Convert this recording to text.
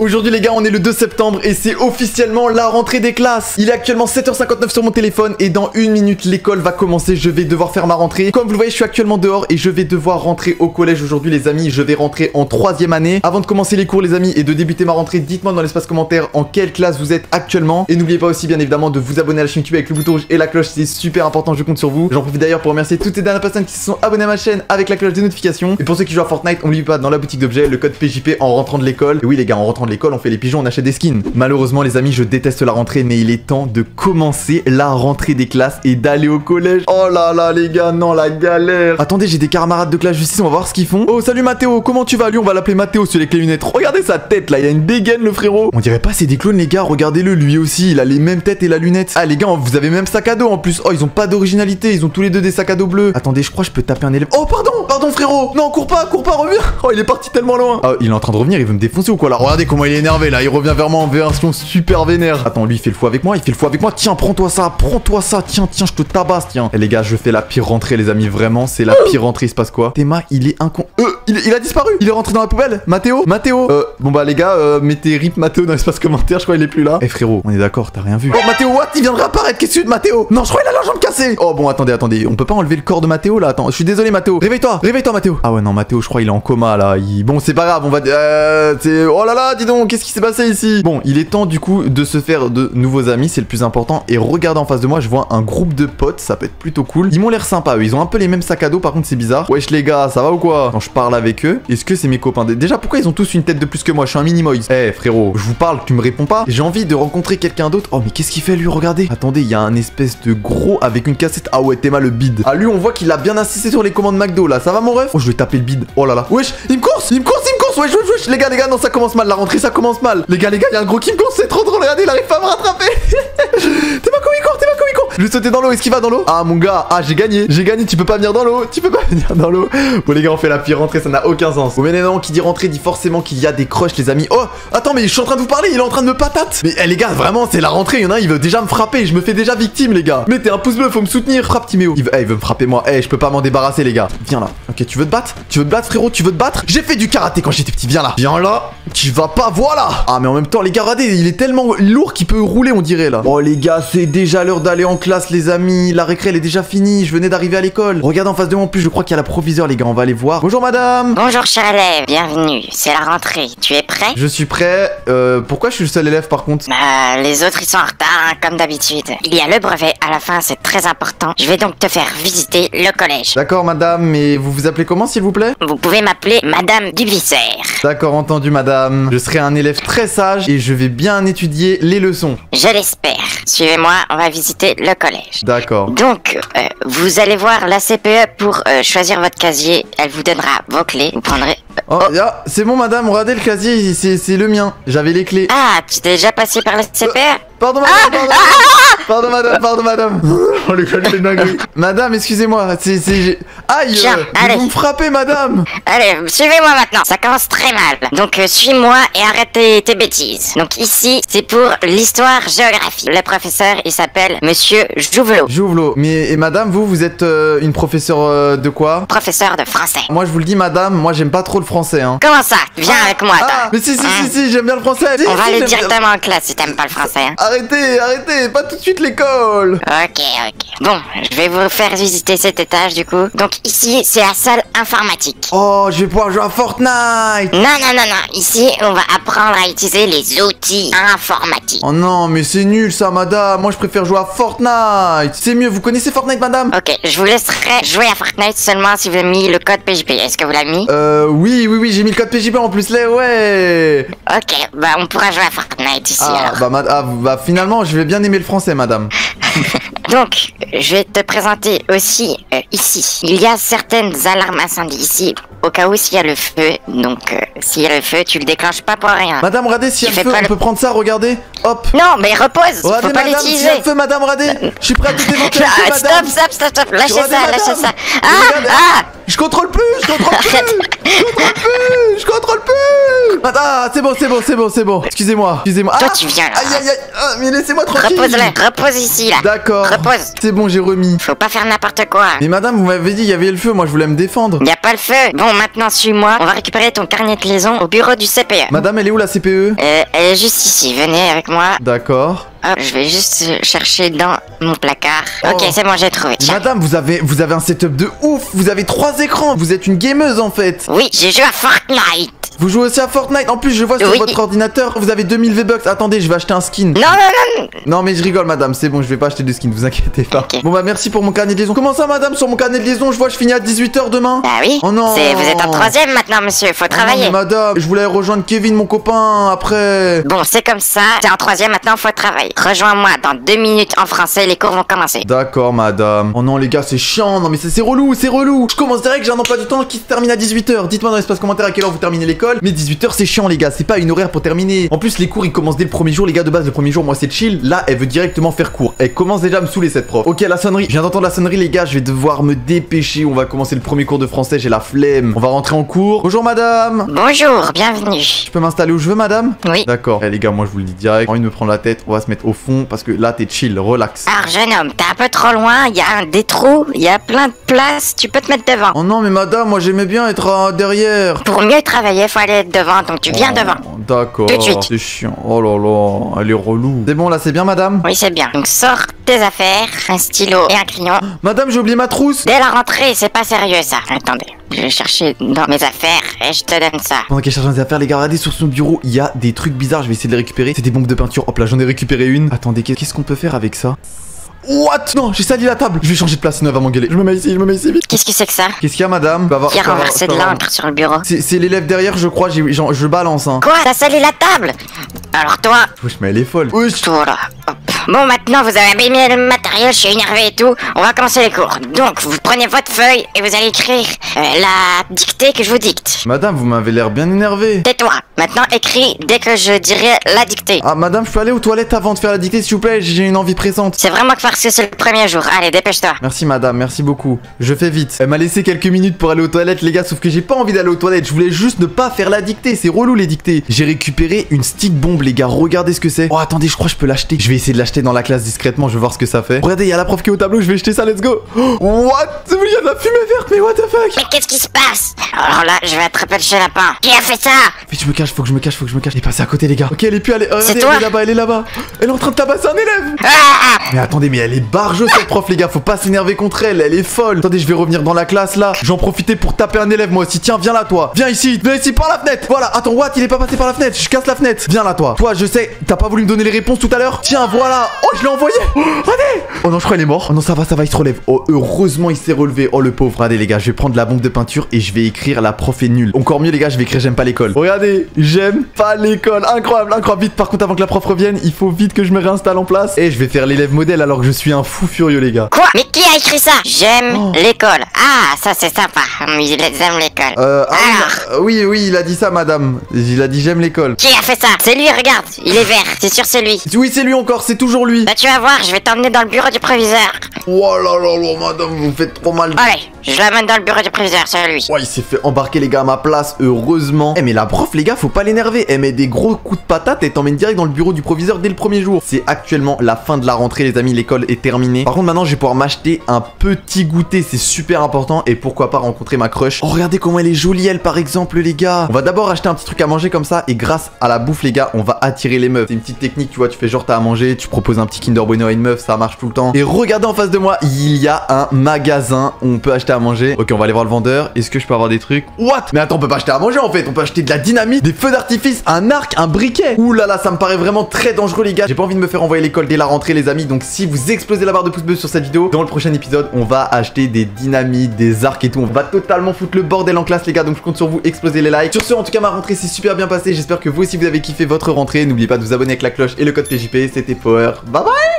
Aujourd'hui les gars, on est le 2 septembre et c'est officiellement la rentrée des classes. Il est actuellement 7h59 sur mon téléphone et dans une minute l'école va commencer. Je vais devoir faire ma rentrée. Comme vous le voyez, je suis actuellement dehors et je vais devoir rentrer au collège aujourd'hui les amis. Je vais rentrer en troisième année. Avant de commencer les cours les amis et de débuter ma rentrée, dites-moi dans l'espace commentaire en quelle classe vous êtes actuellement. Et n'oubliez pas aussi bien évidemment de vous abonner à la chaîne YouTube avec le bouton rouge et la cloche, c'est super important, je compte sur vous. J'en profite d'ailleurs pour remercier toutes les dernières personnes qui se sont abonnées à ma chaîne avec la cloche des notifications. Et pour ceux qui jouent à Fortnite, n'oubliez pas dans la boutique d'objets le code PJP en rentrant de l'école. Et oui les gars, en rentrant de l'école, on fait les pigeons, on achète des skins. Malheureusement les amis, je déteste la rentrée, mais il est temps de commencer la rentrée des classes et d'aller au collège. Oh là là les gars, non la galère. Attendez, j'ai des camarades de classe juste on va voir ce qu'ils font. Oh salut Mathéo, comment tu vas? Lui on va l'appeler Mathéo sur les lunettes. Regardez sa tête là, il a une dégaine le frérot. On dirait pas c'est des clones les gars, regardez-le, lui aussi, il a les mêmes têtes et la lunette. Ah les gars, vous avez même sac à dos en plus. Oh ils ont pas d'originalité, ils ont tous les deux des sacs à dos bleus. Attendez, je crois que je peux taper un élève. Oh pardon, pardon frérot. Non, cours pas, cours pas, reviens. Oh il est parti tellement loin. Ah, il est en train de revenir, il veut me défoncer ou quoi là Regardez comment il est énervé là, il revient vers moi en version super vénère. Attends, lui il fait le fou avec moi, il fait le fou avec moi. Tiens, prends-toi ça, prends-toi ça. Tiens, tiens, je te tabasse, tiens. Et les gars, je fais la pire rentrée les amis, vraiment, c'est la pire rentrée, il se passe quoi Théma, il est incon... Euh, il, il a disparu. Il est rentré dans la poubelle. Mathéo, Mathéo. Euh, bon bah les gars, euh, mettez rip Mathéo dans l'espace commentaire, je crois il est plus là. Eh frérot, on est d'accord, t'as rien vu. Oh Mathéo, what Il vient de réapparaître, qu'est-ce que tu de Mathéo Non, je crois qu'il a la jambe. Oh bon, attendez, attendez, on peut pas enlever le corps de Mathéo là. Attends, je suis désolé Mathéo. Réveille-toi, réveille-toi Mathéo. Ah ouais non, Mathéo, je crois il est en coma là. Bon, c'est pas grave, on va euh, oh là là, dis donc, qu'est-ce qui s'est passé ici? Bon, il est temps du coup de se faire de nouveaux amis, c'est le plus important et regardez en face de moi, je vois un groupe de potes, ça peut être plutôt cool. Ils m'ont l'air sympas, eux. ils ont un peu les mêmes sacs à dos, par contre c'est bizarre. Wesh les gars, ça va ou quoi? Quand je parle avec eux, est-ce que c'est mes copains? Déjà pourquoi ils ont tous une tête de plus que moi? Je suis un mini moise. Eh frérot, je vous parle, tu me réponds pas J'ai envie de rencontrer quelqu'un d'autre. Oh mais qu'est-ce qu'il fait lui? Regardez. Attendez, il y a un espèce de gros avec une cassette. Ah ouais, Théma le bide. Ah lui, on voit qu'il a bien insisté sur les commandes McDo là. Ça va mon ref Oh, je vais taper le bide. Oh là là. Wesh, il me course, il me course, il me course. Wesh, wesh, wesh. Les gars, les gars, non, ça commence mal. La rentrée, ça commence mal. Les gars, les gars, il y a un gros qui me course. C'est trop drôle. Regardez, il arrive pas à me rattraper. Théma comment il court, Théma comment il court. Je vais sauter dans l'eau. Est-ce qu'il va dans l'eau? Ah mon gars, ah j'ai gagné. J'ai gagné. Tu peux pas venir dans l'eau. Tu peux pas venir dans l'eau. Bon les gars, on fait la pire rentrée. Ça n'a aucun sens. Bon mais non, qui dit rentrée dit forcément qu'il y a des crushs, les amis. Oh, attends, mais je suis en train de vous parler. Il est en train de me patate. Mais eh, les gars, vraiment, c'est la rentrée. Il y en a il veut déjà me frapper. Je me fais déjà victime, les gars. Mettez un pouce bleu. Faut me soutenir. Frappe Timéo. Il veut, eh, il veut me frapper moi. Eh, je peux pas m'en débarrasser, les gars. Viens là. Ok, tu veux te battre? Tu veux te battre, frérot? Tu veux te battre? J'ai fait du karaté quand j'étais petit. Viens là. Viens là. Tu vas pas. Voilà. Ah mais en même temps, les gars, regardez, il est tellement lourd qu'il peut rouler, on dirait là. Oh les gars, c'est déjà l'heure d'aller en classe, les amis. La récré, elle est déjà finie. Je venais d'arriver à l'école. Regardez en face de moi en plus, je crois qu'il y a la proviseur, les gars. On va aller voir. Bonjour, madame. Bonjour cher élève, bienvenue, c'est la rentrée, tu es prêt? Je suis prêt. Euh, pourquoi je suis le seul élève par contre? Bah, les autres ils sont en retard, hein, comme d'habitude. Il y a le brevet à la fin, c'est très important. Je vais donc te faire visiter le collège. D'accord, madame, mais vous vous appelez comment s'il vous plaît? Vous pouvez m'appeler Madame Duvisser. D'accord, entendu, madame. Je serai un élève très sage et je vais bien étudier les leçons. Je l'espère. Suivez-moi, on va visiter le collège. D'accord. Donc, euh, vous allez voir la CPE pour euh, choisir votre casier. Elle vous donnera vos clés. Vous prendrez... Oh, ah, c'est bon, madame, regardez le casier, c'est c'est le mien. J'avais les clés. Ah, tu t'es déjà passé par la CPE Pardon, madame, pardon. Pardon, madame, pardon, madame. est dingue. Madame, excusez-moi, c'est. Aïe Tiens, euh, allez. Vous me frappez, madame Allez, suivez-moi maintenant. Ça commence très mal. Donc, euh, suis-moi et arrête tes, tes bêtises. Donc, ici, c'est pour l'histoire-géographie. Le professeur, il s'appelle Monsieur Jouvelot. Jouvelo. Mais, et madame, vous, vous êtes euh, une professeure euh, de quoi? Professeur de français. Moi, je vous le dis, madame, moi, j'aime pas trop le français, hein. Comment ça? Viens avec moi, toi. Ah, mais si, si, Hein? si, si, j'aime bien le français. Si, On va si, aller bien- directement en classe si t'aimes pas le français. Hein. Arrêtez, arrêtez, pas tout de suite l'école. Ok, ok. Bon, je vais vous faire visiter cet étage du coup. Donc ici, c'est la salle informatique. Oh, je vais pouvoir jouer à Fortnite. Non, non, non, non. Ici, on va apprendre à utiliser les outils informatiques. Oh non, mais c'est nul ça, madame. Moi, je préfère jouer à Fortnite. C'est mieux. Vous connaissez Fortnite, madame? Ok, je vous laisserai jouer à Fortnite seulement si vous avez mis le code PGP. Est-ce que vous l'avez mis? Euh, oui, oui, oui, j'ai mis le code PJP en plus, là, ouais. Ok, bah on pourra jouer à Fortnite ici Ah alors. bah, ah, bah, finalement, je vais bien aimer le français, madame. Donc, je vais te présenter aussi euh, ici. Il y a certaines alarmes incendies ici, au cas où s'il y a le feu. Donc, euh, s'il y a le feu, tu le déclenches pas pour rien. Madame, regardez, s'il y a le feu, on le- peut prendre ça, regardez. Hop. Non, mais repose. Regardez, Faut pas madame, s'il y a le feu, madame, regardez. Je suis prêt à tout éventualité, Ah, madame. stop, stop, stop, stop. Lâchez ça, lâchez ça. Ah, ah. Je contrôle plus. Je contrôle plus, je contrôle plus. Ah, c'est bon, c'est bon, c'est bon, c'est bon. Excusez-moi, excusez-moi. Toi, Ah, tu viens, là. Aïe, aïe, aïe. Ah, mais laissez-moi tranquille. Repose-le, repose ici, là. D'accord. Repose. C'est bon, j'ai remis. Faut pas faire n'importe quoi. Mais madame, vous m'avez dit il y avait le feu, moi je voulais me défendre. Y a pas le feu. Bon, maintenant, suis-moi. On va récupérer ton carnet de liaison au bureau du CPE. Madame, elle est où la CPE Euh, elle est juste ici. Venez avec moi. D'accord. Hop, je vais juste chercher dans mon placard. Ok, Oh. c'est bon, j'ai trouvé. Tiens. Madame, vous avez, vous avez un setup de ouf. Vous avez trois écrans. Vous êtes une gameuse en fait. Oui, j'ai joué à Fortnite. Vous jouez aussi à Fortnite. En plus, je vois sur Oui. votre ordinateur, vous avez 2000 V-Bucks. Attendez, je vais acheter un skin. Non, non, non. Non, mais je rigole, madame. C'est bon, je vais pas acheter de skin. Vous inquiétez pas. Bon, bah merci pour mon carnet de liaison. Comment ça, madame Sur mon carnet de liaison, je vois, je finis à 18h demain. Bah oui. Oh non. C'est- Vous êtes en troisième maintenant, monsieur. Faut Oh non, travailler. madame, je voulais rejoindre Kevin, mon copain, après. Bon, c'est comme ça. T'es en troisième maintenant, faut travailler. Rejoins-moi dans deux minutes en français. Les cours vont commencer. D'accord, madame. Oh non, les gars, c'est chiant. Non, mais c'est c'est relou, c'est relou. Je commence direct, j'ai un emploi du temps qui se termine à 18h. Dites-moi dans l'espace commentaire à quelle heure vous terminez l'école. Mais 18h, c'est chiant, les gars. C'est pas une horaire pour terminer. En plus, les cours, ils commencent dès le premier jour. Les gars, de base, le premier jour, moi, c'est chill. Là, elle veut directement faire cours. Elle commence déjà à me saouler, cette prof. Ok, la sonnerie. Je viens d'entendre la sonnerie, les gars. Je vais devoir me dépêcher. On va commencer le premier cours de français. J'ai la flemme. On va rentrer en cours. Bonjour, madame. Bonjour, bienvenue. Je peux m'installer où je veux, madame? Oui. D'accord. Eh, les gars, moi, je vous le dis direct. J'ai envie de me prendre la tête. On va se mettre au fond parce que là, t'es chill. Relax. Alors, jeune homme, t'es un peu trop loin. Il y a un des trous. Il y a plein de places. Tu peux te mettre devant. Oh non, mais madame, moi, j'aimais bien être euh, derrière. Pour mieux travailler, faut aller être devant. Donc, tu viens Oh, devant. D'accord. Tout de suite. C'est chiant. Oh là là, elle est relou. C'est bon là, c'est bien madame? Oui, c'est bien. Donc, sors tes affaires, un stylo et un crayon. Madame, j'ai oublié ma trousse. Dès la rentrée, c'est pas sérieux ça. Attendez, je vais chercher dans mes affaires et je te donne ça. Pendant qu'elle cherche dans ses affaires, les gars, regardez sur son bureau, il y a des trucs bizarres. Je vais essayer de les récupérer. C'est des bombes de peinture. Hop là, j'en ai récupéré une. Attendez, qu'est- qu'est-ce qu'on peut faire avec ça? What? Non, j'ai sali la table. Je vais changer de place, sinon elle va m'engueuler. Je me mets ici, je me mets ici vite. Qu'est-ce que c'est que ça? Qu'est-ce qu'il y a, madame? Bah, va- Qui a renversé de l'encre sur le bureau? C'est l'élève derrière, je crois. j'ai- j'en- Je balance, hein. Quoi? T'as sali la table? Alors toi, Wesh, mais elle est folle. Wesh. toi là. Bon, maintenant vous avez abîmé le matériel, je suis énervé et tout. On va commencer les cours. Donc, vous prenez votre feuille et vous allez écrire euh, la dictée que je vous dicte. Madame, vous m'avez l'air bien énervé. Tais-toi. Maintenant, écris dès que je dirai la dictée. Ah, madame, je peux aller aux toilettes avant de faire la dictée, s'il vous plaît? J'ai une envie pressante. C'est vraiment que parce que c'est le premier jour. Allez, dépêche-toi. Merci madame, merci beaucoup. Je fais vite. Elle m'a laissé quelques minutes pour aller aux toilettes les gars, sauf que j'ai pas envie d'aller aux toilettes. Je voulais juste ne pas faire la dictée, c'est relou les dictées. J'ai récupéré une stick bombe les gars, regardez ce que c'est. Oh attendez, je crois que je peux l'acheter. Je vais essayer de l'acheter dans la classe discrètement, je vais voir ce que ça fait. Regardez, il y a la prof qui est au tableau, je vais jeter ça, let's go. Oh, what? Il y a de la fumée verte, mais what the fuck? Mais qu'est-ce qui se passe? Alors là, je vais attraper le lapin. Qui a fait ça? Vite, je me cache, faut que je me cache, faut que je me cache. Elle est passée à côté les gars. Ok, elle est plus, elle est, elle est là-bas, elle est là-bas. Elle est en train de tabasser un élève. Ah Mais attendez, mais elle est bargeuse cette prof les gars, faut pas s'énerver contre elle, elle est folle. Attendez, je vais revenir dans la classe là. J'en profiter pour taper un élève moi aussi. Tiens, viens là toi. Viens ici, viens ici par la fenêtre. Voilà, attends, what? Il est pas passé par la fenêtre. Je casse la fenêtre. Viens là toi. Toi, je sais, t'as pas voulu me donner les réponses tout à l'heure? Tiens, voilà. Oh, je l'ai envoyé. Oh, regardez. Oh non, je crois qu'il est mort. Oh non, ça va, ça va, il se relève. Oh, heureusement, il s'est relevé. Oh le pauvre. Regardez les gars, je vais prendre la bombe de peinture et je vais écrire la prof est nulle. Encore mieux les gars, je vais écrire j'aime pas l'école. Regardez, j'aime pas l'école. Incroyable, incroyable. Vite, par contre, avant que la prof revienne, il faut vite que je me réinstalle en place. Et je vais faire l'élève modèle alors que je suis un fou furieux les gars. Quoi? Mais qui a écrit ça? J'aime Oh. l'école. Ah, ça c'est sympa. Ils aiment l'école. Euh, ah Alors? euh, oui, oui, il a dit ça, madame. Il a dit j'aime l'école. Qui a fait ça? C'est lui, regarde. Il est vert. C'est sûr, c'est lui. Oui, c'est lui encore, c'est toujours lui. Bah, tu vas voir, je vais t'emmener dans le bureau du proviseur. Oh là là là, madame, vous faites trop mal. Allez, je l'amène dans le bureau du proviseur, c'est lui. Ouais, il s'est fait embarquer les gars à ma place, heureusement. Eh mais la prof les gars, faut pas l'énerver. Elle met des gros coups de patate et t'emmène direct dans le bureau du proviseur dès le premier jour. C'est actuellement la fin de la rentrée les amis, l'école est terminée. Par contre maintenant je vais pouvoir m'acheter un petit goûter, c'est super important et pourquoi pas rencontrer ma crush. Oh regardez comment elle est jolie elle par exemple les gars. On va d'abord acheter un petit truc à manger comme ça et grâce à la bouffe les gars, on va attirer les meufs. C'est une petite technique, tu vois, tu fais genre t'as à manger, tu proposes un petit Kinder Bueno à une meuf, ça marche tout le temps. Et regardez en face de moi, il y a un magasin on peut à manger. Ok, on va aller voir le vendeur. Est-ce que je peux avoir des trucs? What? Mais attends, on peut pas acheter à manger en fait. On peut acheter de la dynamite, des feux d'artifice, un arc, un briquet. Ouh là là, ça me paraît vraiment très dangereux les gars. J'ai pas envie de me faire envoyer l'école dès la rentrée les amis. Donc si vous explosez la barre de pouce bleu sur cette vidéo, dans le prochain épisode, on va acheter des dynamites, des arcs et tout. On va totalement foutre le bordel en classe les gars. Donc je compte sur vous, explosez les likes. Sur ce, en tout cas, ma rentrée s'est super bien passée. J'espère que vous aussi vous avez kiffé votre rentrée. N'oubliez pas de vous abonner avec la cloche et le code PJP. C'était Power. Bye bye